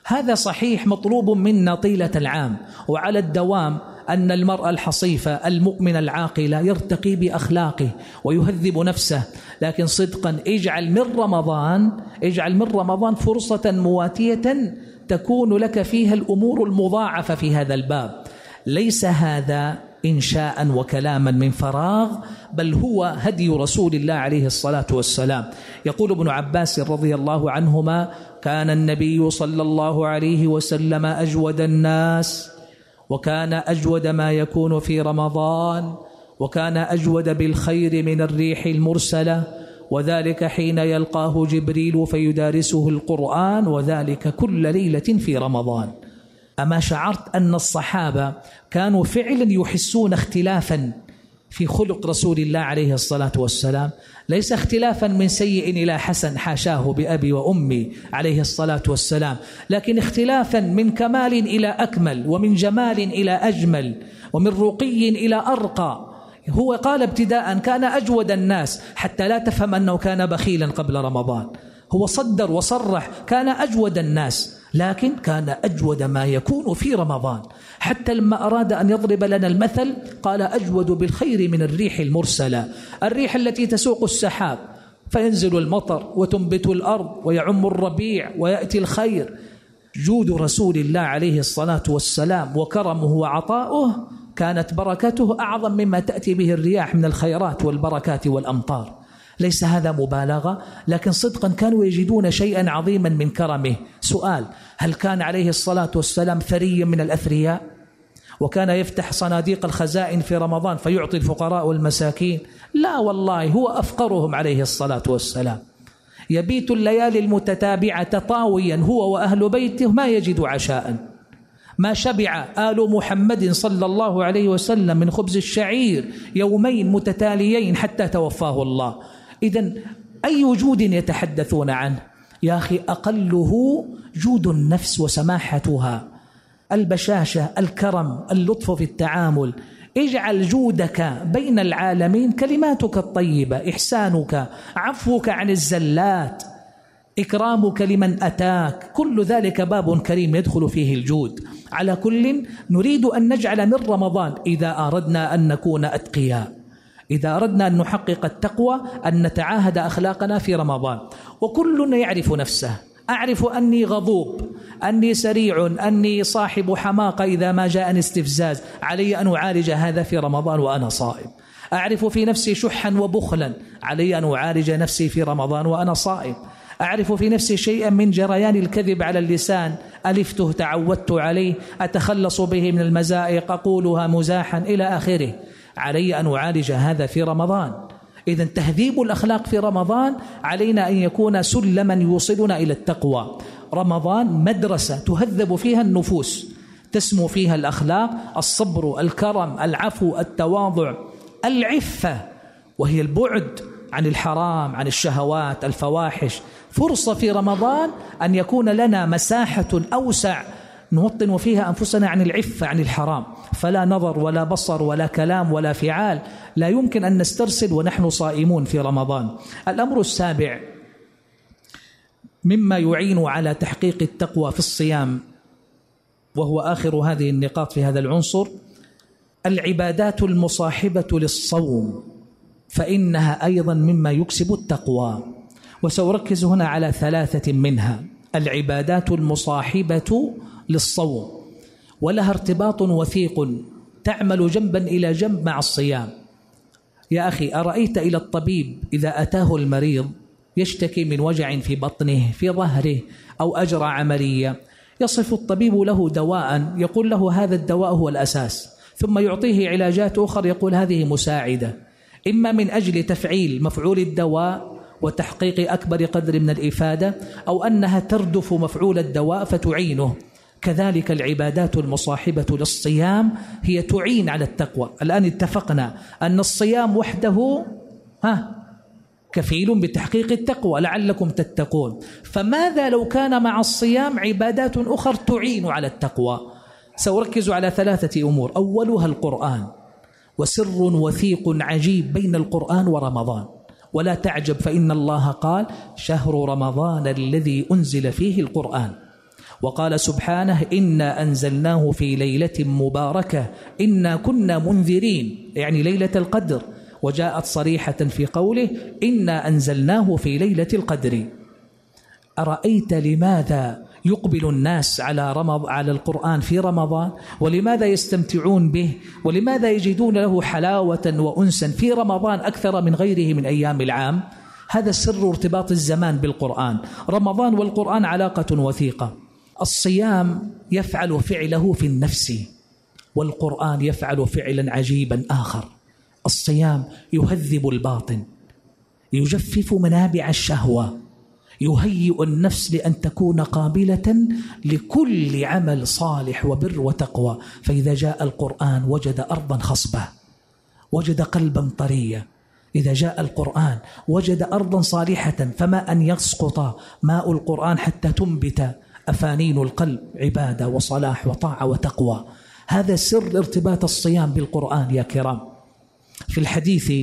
هذا صحيح مطلوب منا طيلة العام وعلى الدوام أن المرء الحصيف المؤمن العاقل يرتقي بأخلاقه ويهذب نفسه. لكن صدقا اجعل من رمضان اجعل من رمضان فرصة مواتية تكون لك فيها الأمور المضاعفة في هذا الباب. ليس هذا إنشاء وكلاما من فراغ بل هو هدي رسول الله عليه الصلاة والسلام. يقول ابن عباس رضي الله عنهما كان النبي صلى الله عليه وسلم أجود الناس وكان أجود ما يكون في رمضان وكان أجود بالخير من الريح المرسلة وذلك حين يلقاه جبريل فيدارسه القرآن وذلك كل ليلة في رمضان. أما شعرت أن الصحابة كانوا فعلا يحسون اختلافا في خلق رسول الله عليه الصلاة والسلام ليس اختلافا من سيء إلى حسن حاشاه بأبي وأمي عليه الصلاة والسلام لكن اختلافا من كمال إلى أكمل ومن جمال إلى أجمل ومن رقي إلى أرقى. هو قال ابتداء كان أجود الناس حتى لا تفهم أنه كان بخيلا قبل رمضان. هو صدر وصرح كان أجود الناس. لكن كان أجود ما يكون في رمضان. حتى لما أراد أن يضرب لنا المثل قال أجود بالخير من الريح المرسلة. الريح التي تسوق السحاب. فينزل المطر وتنبت الأرض ويعم الربيع ويأتي الخير. جود رسول الله عليه الصلاة والسلام وكرمه وعطاؤه كانت بركته أعظم مما تأتي به الرياح من الخيرات والبركات والأمطار. ليس هذا مبالغة لكن صدقا كانوا يجدون شيئا عظيما من كرمه. سؤال هل كان عليه الصلاة والسلام ثريا من الأثرياء؟ وكان يفتح صناديق الخزائن في رمضان فيعطي الفقراء والمساكين؟ لا والله هو أفقرهم عليه الصلاة والسلام. يبيت الليالي المتتابعة طاويا هو وأهل بيته ما يجد عشاء. ما شبع آل محمد صلى الله عليه وسلم من خبز الشعير يومين متتاليين حتى توفاه الله. إذا أي وجود يتحدثون عنه؟ يا أخي أقله جود النفس وسماحتها البشاشة الكرم اللطف في التعامل. اجعل جودك بين العالمين كلماتك الطيبة إحسانك عفوك عن الزلات إكرامك لمن أتاك. كل ذلك باب كريم يدخل فيه الجود. على كل نريد أن نجعل من رمضان إذا أردنا أن نكون أتقياء. إذا أردنا أن نحقق التقوى أن نتعاهد أخلاقنا في رمضان. وكلنا يعرف نفسه. أعرف أني غضوب أني سريع أني صاحب حماقة إذا ما جاءني استفزاز. علي أن أعالج هذا في رمضان وأنا صائم. أعرف في نفسي شحا وبخلا. علي أن أعالج نفسي في رمضان وأنا صائم. أعرف في نفسي شيئا من جريان الكذب على اللسان. ألفته تعودت عليه. أتخلص به من المزائق. أقولها مزاحا إلى آخره. علي أن أعالج هذا في رمضان. إذا تهذيب الأخلاق في رمضان علينا أن يكون سلما يوصلنا إلى التقوى. رمضان مدرسة تهذب فيها النفوس تسمو فيها الأخلاق الصبر الكرم العفو التواضع العفة وهي البعد عن الحرام عن الشهوات الفواحش. فرصة في رمضان أن يكون لنا مساحة أوسع نوطن فيها أنفسنا عن العفة عن الحرام. فلا نظر ولا بصر ولا كلام ولا فعال. لا يمكن أن نسترسل ونحن صائمون في رمضان. الأمر السابع مما يعين على تحقيق التقوى في الصيام. وهو آخر هذه النقاط في هذا العنصر. العبادات المصاحبة للصوم فإنها أيضا مما يكسب التقوى. وسأركز هنا على ثلاثة منها. العبادات المصاحبة للصوم ولها ارتباط وثيق تعمل جنبا إلى جنب مع الصيام. يا أخي أرأيت إلى الطبيب إذا أتاه المريض يشتكي من وجع في بطنه في ظهره أو أجرى عملية. يصف الطبيب له دواء يقول له هذا الدواء هو الأساس ثم يعطيه علاجات أخرى يقول هذه مساعدة. إما من أجل تفعيل مفعول الدواء وتحقيق أكبر قدر من الإفادة أو أنها تردف مفعول الدواء فتعينه. كذلك العبادات المصاحبة للصيام هي تعين على التقوى. الآن اتفقنا أن الصيام وحده ها كفيل بتحقيق التقوى لعلكم تتقون. فماذا لو كان مع الصيام عبادات أخرى تعين على التقوى؟ سأركز على ثلاثة أمور. أولها القرآن. وسر وثيق عجيب بين القرآن ورمضان. ولا تعجب فإن الله قال شهر رمضان الذي أنزل فيه القرآن. وقال سبحانه إنا أنزلناه في ليلة مباركة إنا كنا منذرين يعني ليلة القدر. وجاءت صريحة في قوله إنا أنزلناه في ليلة القدر. أرأيت لماذا يقبل الناس على رمض على القرآن في رمضان؟ ولماذا يستمتعون به؟ ولماذا يجدون له حلاوة وأنسا في رمضان أكثر من غيره من أيام العام؟ هذا سر ارتباط الزمان بالقرآن. رمضان والقرآن علاقة وثيقة. الصيام يفعل فعله في النفس والقرآن يفعل فعلا عجيبا آخر. الصيام يهذب الباطن يجفف منابع الشهوة يهيئ النفس لأن تكون قابلة لكل عمل صالح وبر وتقوى. فإذا جاء القرآن وجد أرضا خصبة وجد قلبا طريا إذا جاء القرآن وجد أرضا صالحة فما أن يسقط ماء القرآن حتى تنبت. أفانين القلب عبادة وصلاح وطاعة وتقوى. هذا سر ارتباط الصيام بالقرآن يا كرام. في الحديث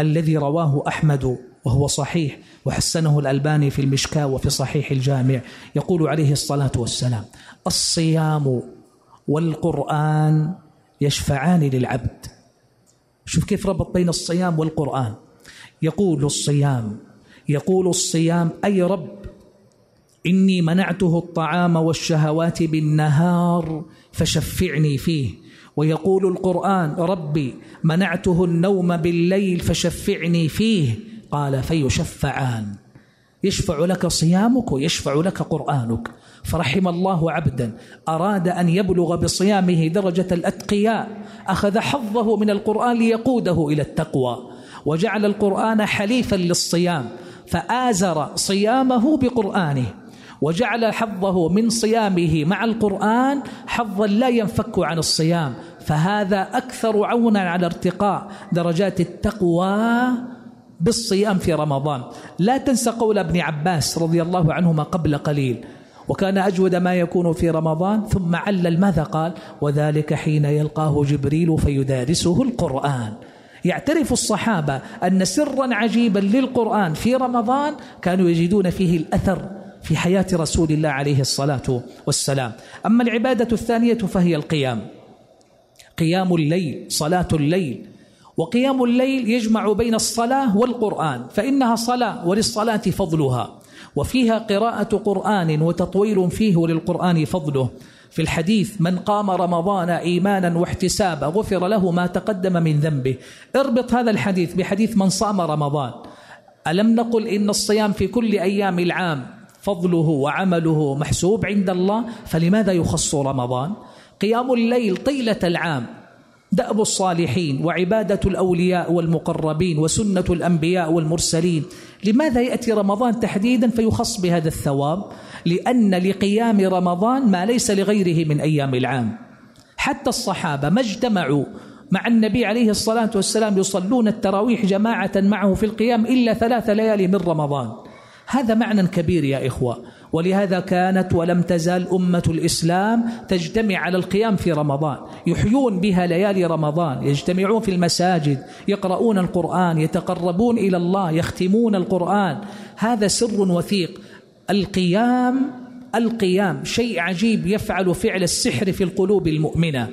الذي رواه أحمد وهو صحيح وحسنه الألباني في المشكاة وفي صحيح الجامع يقول عليه الصلاة والسلام الصيام والقرآن يشفعان للعبد. شوف كيف ربط بين الصيام والقرآن. يقول الصيام يقول الصيام أي رب إني منعته الطعام والشهوات بالنهار فشفعني فيه. ويقول القرآن ربي منعته النوم بالليل فشفعني فيه. قال فيشفعان. يشفع لك صيامك ويشفع لك قرآنك. فرحم الله عبدا. أراد أن يبلغ بصيامه درجة الأتقياء أخذ حظه من القرآن ليقوده إلى التقوى. وجعل القرآن حليفا للصيام فآزر صيامه بقرآنه. وجعل حظه من صيامه مع القرآن حظا لا ينفك عن الصيام. فهذا أكثر عونا على ارتقاء درجات التقوى بالصيام في رمضان. لا تنسى قول ابن عباس رضي الله عنهما قبل قليل وكان أجود ما يكون في رمضان ثم علل ماذا قال؟ وذلك حين يلقاه جبريل فيدارسه القرآن. يعترف الصحابة أن سرا عجيبا للقرآن في رمضان كانوا يجدون فيه الأثر. في حياة رسول الله عليه الصلاة والسلام. أما العبادة الثانية فهي القيام. قيام الليل صلاة الليل. وقيام الليل يجمع بين الصلاة والقرآن فإنها صلاة وللصلاة فضلها. وفيها قراءة قرآن وتطويل فيه وللقرآن فضله. في الحديث من قام رمضان إيمانا واحتسابا غفر له ما تقدم من ذنبه. اربط هذا الحديث بحديث من صام رمضان. ألم نقل إن الصيام في كل أيام العام فضله وعمله محسوب عند الله فلماذا يخص رمضان؟ قيام الليل طيلة العام دأب الصالحين وعبادة الأولياء والمقربين وسنة الأنبياء والمرسلين. لماذا يأتي رمضان تحديدا فيخص بهذا الثواب؟ لأن لقيام رمضان ما ليس لغيره من أيام العام. حتى الصحابة ما اجتمعوا مع النبي عليه الصلاة والسلام يصلون التراويح جماعة معه في القيام إلا ثلاث ليالي من رمضان. هذا معنى كبير يا إخوة. ولهذا كانت ولم تزال أمة الإسلام تجتمع على القيام في رمضان. يحيون بها ليالي رمضان. يجتمعون في المساجد يقرؤون القرآن يتقربون إلى الله يختمون القرآن. هذا سر وثيق. القيام القيام شيء عجيب يفعل فعل السحر في القلوب المؤمنة.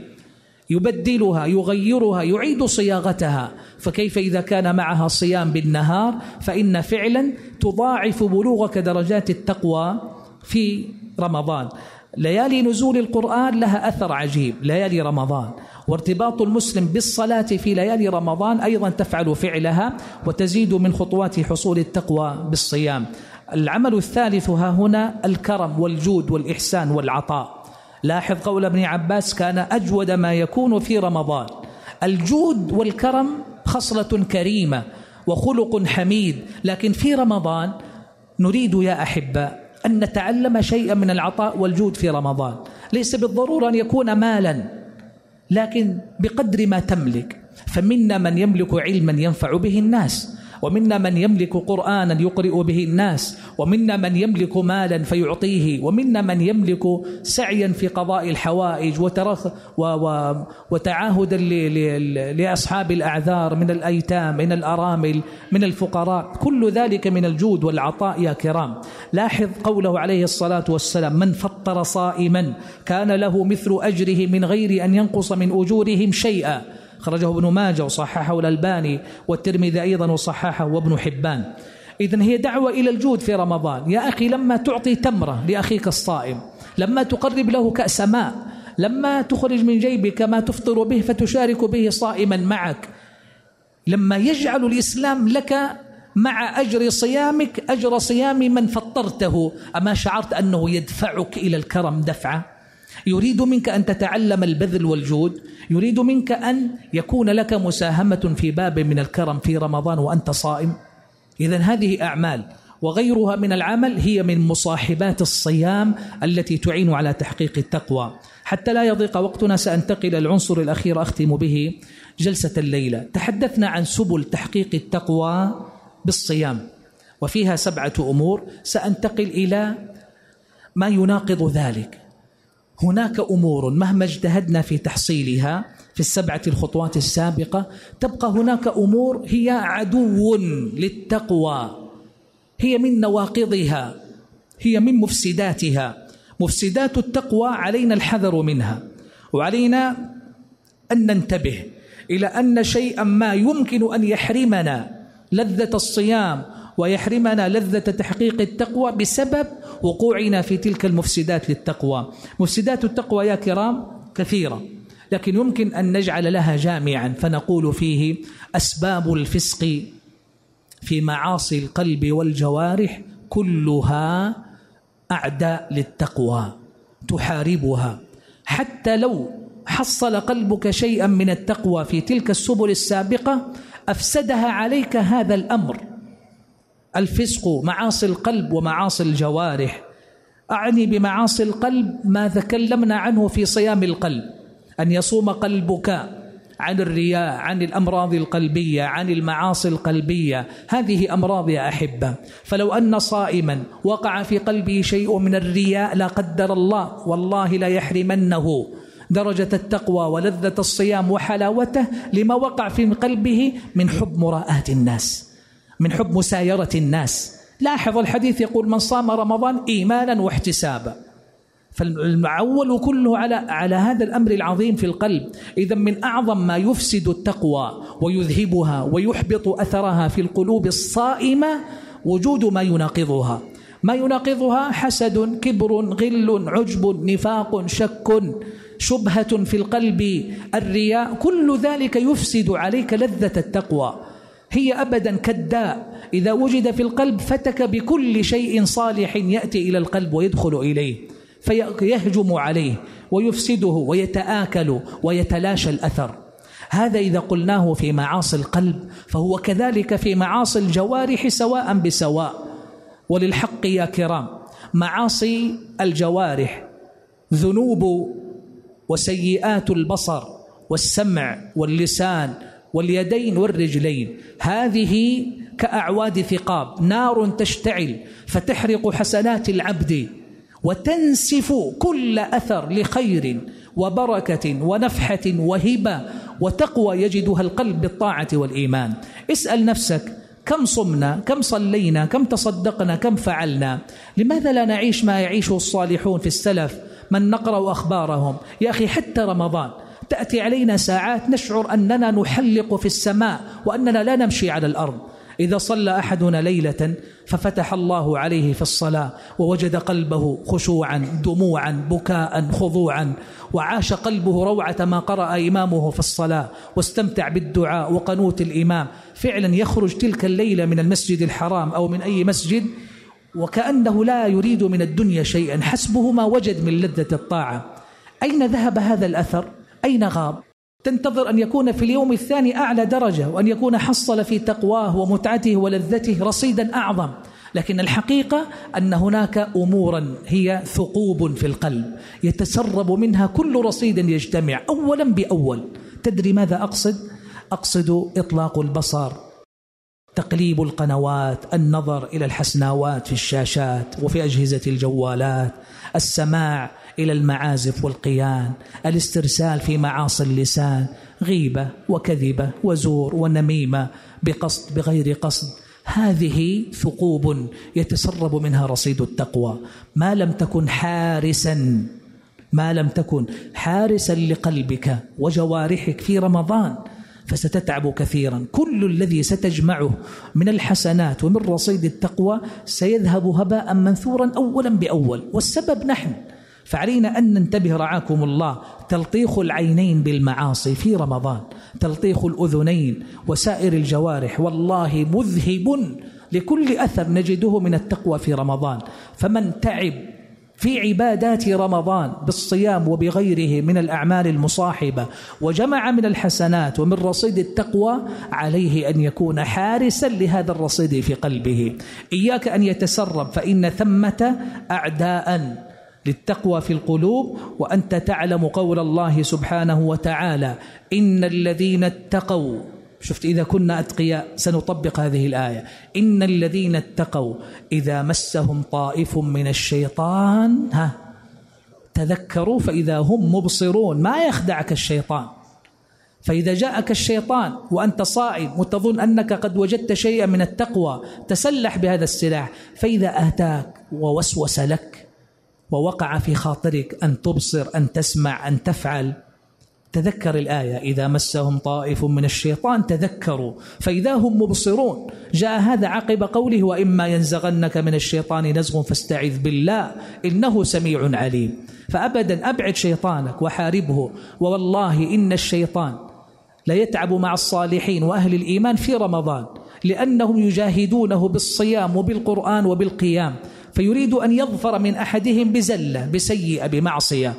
يبدلها يغيرها يعيد صياغتها. فكيف إذا كان معها صيام بالنهار؟ فإن فعلا تضاعف بلوغك درجات التقوى في رمضان. ليالي نزول القرآن لها أثر عجيب ليالي رمضان. وارتباط المسلم بالصلاة في ليالي رمضان أيضا تفعل فعلها وتزيد من خطوات حصول التقوى بالصيام. العمل الثالث ها هنا الكرم والجود والإحسان والعطاء. لاحظ قول ابن عباس كان أجود ما يكون في رمضان. الجود والكرم خصلة كريمة وخلق حميد لكن في رمضان نريد يا أحبة أن نتعلم شيئا من العطاء والجود في رمضان. ليس بالضرورة أن يكون مالا لكن بقدر ما تملك. فمنا من يملك علما ينفع به الناس. ومنا من يملك قرآنا يقرئ به الناس ومنا من يملك مالا فيعطيه ومنا من يملك سعيا في قضاء الحوائج وترخ و و وتعاهدا لأصحاب الأعذار من الأيتام من الأرامل من الفقراء. كل ذلك من الجود والعطاء يا كرام. لاحظ قوله عليه الصلاة والسلام من فطر صائما كان له مثل أجره من غير أن ينقص من أجورهم شيئا. خرجه ابن ماجه وصححه الألباني والترمذي أيضا وصححه وابن حبان. إذا هي دعوة إلى الجود في رمضان. يا أخي لما تعطي تمرة لأخيك الصائم لما تقرب له كأس ماء لما تخرج من جيبك ما تفطر به فتشارك به صائما معك لما يجعل الإسلام لك مع أجر صيامك أجر صيام من فطرته. أما شعرت أنه يدفعك إلى الكرم دفعة؟ يريد منك أن تتعلم البذل والجود يريد منك أن يكون لك مساهمة في باب من الكرم في رمضان وأنت صائم. إذا هذه أعمال وغيرها من العمل هي من مصاحبات الصيام التي تعين على تحقيق التقوى. حتى لا يضيق وقتنا سأنتقل العنصر الأخير أختم به جلسة الليلة. تحدثنا عن سبل تحقيق التقوى بالصيام وفيها سبعة أمور. سأنتقل إلى ما يناقض ذلك. هناك أمور مهما اجتهدنا في تحصيلها في السبعة الخطوات السابقة تبقى هناك أمور هي عدو للتقوى هي من نواقضها هي من مفسداتها. مفسدات التقوى علينا الحذر منها وعلينا أن ننتبه إلى أن شيئا ما يمكن أن يحرمنا لذة الصيام ويحرمنا لذة تحقيق التقوى بسبب وقوعنا في تلك المفسدات للتقوى. مفسدات التقوى يا كرام كثيرة لكن يمكن أن نجعل لها جامعا فنقول فيه أسباب الفسق في معاصي القلب والجوارح كلها أعداء للتقوى تحاربها. حتى لو حصل قلبك شيئا من التقوى في تلك السبل السابقة أفسدها عليك هذا الأمر. الفسق معاصي القلب ومعاصي الجوارح. أعني بمعاصي القلب ما تكلمنا عنه في صيام القلب. أن يصوم قلبك عن الرياء عن الأمراض القلبية عن المعاصي القلبية. هذه أمراض يا أحبة. فلو أن صائما وقع في قلبه شيء من الرياء لا قدر الله والله لا يحرمنه. درجة التقوى ولذة الصيام وحلاوته لما وقع في قلبه من حب مراءة الناس. من حب مسايرة الناس. لاحظ الحديث يقول من صام رمضان إيمانا واحتسابا. فالعول كله على على هذا الأمر العظيم في القلب. إذا من أعظم ما يفسد التقوى ويذهبها ويحبط أثرها في القلوب الصائمة وجود ما يناقضها. ما يناقضها حسد كبر غل عجب نفاق شك شبهة في القلب الرياء. كل ذلك يفسد عليك لذة التقوى. هي ابدا كالداء. إذا وجد في القلب فتك بكل شيء صالح يأتي إلى القلب ويدخل إليه فيهجم عليه ويفسده ويتآكل ويتلاشى الأثر. هذا إذا قلناه في معاصي القلب فهو كذلك في معاصي الجوارح سواء بسواء. وللحق يا كرام معاصي الجوارح ذنوب وسيئات البصر والسمع واللسان واليدين والرجلين. هذه كأعواد ثقاب نار تشتعل فتحرق حسنات العبد وتنسف كل أثر لخير وبركة ونفحة وهبة وتقوى يجدها القلب بالطاعة والإيمان. اسأل نفسك كم صمنا كم صلينا كم تصدقنا كم فعلنا؟ لماذا لا نعيش ما يعيشه الصالحون في السلف من نقرأ أخبارهم؟ يا أخي حتى رمضان تأتي علينا ساعات نشعر أننا نحلق في السماء وأننا لا نمشي على الأرض. إذا صلى أحدنا ليلة ففتح الله عليه في الصلاة ووجد قلبه خشوعا دموعا بكاء خضوعا وعاش قلبه روعة ما قرأ إمامه في الصلاة واستمتع بالدعاء وقنوت الإمام. فعلا يخرج تلك الليلة من المسجد الحرام أو من أي مسجد وكأنه لا يريد من الدنيا شيئا. حسبه ما وجد من لذة الطاعة. أين ذهب هذا الأثر؟ أين غاب؟ تنتظر أن يكون في اليوم الثاني أعلى درجة وأن يكون حصل في تقواه ومتعته ولذته رصيدا أعظم لكن الحقيقة أن هناك أمورا هي ثقوب في القلب يتسرب منها كل رصيد يجتمع أولا بأول تدري ماذا أقصد؟ أقصد إطلاق البصر تقليب القنوات النظر إلى الحسناوات في الشاشات وفي أجهزة الجوالات السماع إلى المعازف والقيان الاسترسال في معاصي اللسان غيبة وكذبة وزور ونميمة بقصد بغير قصد. هذه ثقوب يتسرب منها رصيد التقوى. ما لم تكن حارسا ما لم تكن حارسا لقلبك وجوارحك في رمضان فستتعب كثيرا. كل الذي ستجمعه من الحسنات ومن رصيد التقوى سيذهب هباء منثورا اولا بأول. والسبب نحن فعلينا أن ننتبه رعاكم الله تلطيخ العينين بالمعاصي في رمضان تلطيخ الأذنين وسائر الجوارح. والله مذهب لكل أثر نجده من التقوى في رمضان. فمن تعب في عبادات رمضان بالصيام وبغيره من الأعمال المصاحبة وجمع من الحسنات ومن رصيد التقوى عليه أن يكون حارسا لهذا الرصيد في قلبه. إياك أن يتسرب فإن ثمة أعداء. للتقوى في القلوب وأنت تعلم قول الله سبحانه وتعالى ان الذين اتقوا. شفت إذا كنا أتقياء سنطبق هذه الآية. ان الذين اتقوا. اذا مسهم طائف من الشيطان ها تذكروا فإذا هم مبصرون. ما يخدعك الشيطان. فإذا جاءك الشيطان وأنت صائم وتظن أنك قد وجدت شيئا من التقوى تسلح بهذا السلاح. فإذا أتاك ووسوس لك ووقع في خاطرك أن تبصر أن تسمع أن تفعل. تذكر الآية إذا مسهم طائف من الشيطان تذكروا فإذا هم مبصرون. جاء هذا عقب قوله وإما ينزغنك من الشيطان نزغ فاستعذ بالله إنه سميع عليم. فأبدا أبعد شيطانك وحاربه ووالله إن الشيطان ليتعب مع الصالحين وأهل الإيمان في رمضان لأنهم يجاهدونه بالصيام وبالقرآن وبالقيام. فيريد أن يظفر من أحدهم بزلة بسيئة بمعصية.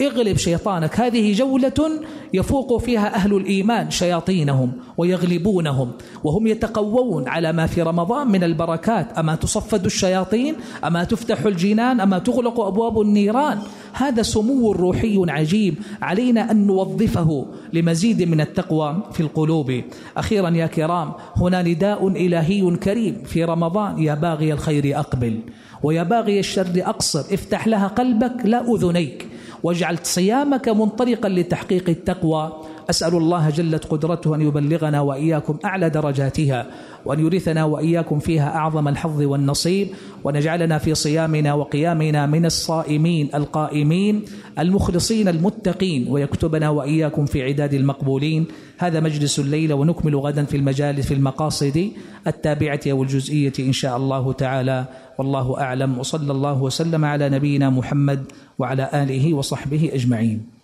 اغلب شيطانك هذه جولة يفوق فيها أهل الإيمان شياطينهم ويغلبونهم وهم يتقوون على ما في رمضان من البركات. أما تصفد الشياطين؟ أما تفتح الجنان؟ أما تغلق أبواب النيران؟ هذا سمو روحي عجيب. علينا أن نوظفه لمزيد من التقوى في القلوب. أخيرا يا كرام هنا نداء إلهي كريم في رمضان. يا باغي الخير أقبل. ويا باغي الشر أقصر افتح لها قلبك لا أذنيك. واجعل صيامك منطلقا لتحقيق التقوى. أسأل الله جلت قدرته أن يبلغنا وإياكم أعلى درجاتها. وأن يرثنا وإياكم فيها أعظم الحظ والنصيب ونجعلنا في صيامنا وقيامنا من الصائمين القائمين المخلصين المتقين ويكتبنا وإياكم في عداد المقبولين. هذا مجلس الليلة ونكمل غدا في المجالس في المقاصد التابعة أو الجزئية إن شاء الله تعالى. والله أعلم وصلى الله وسلم على نبينا محمد وعلى آله وصحبه أجمعين.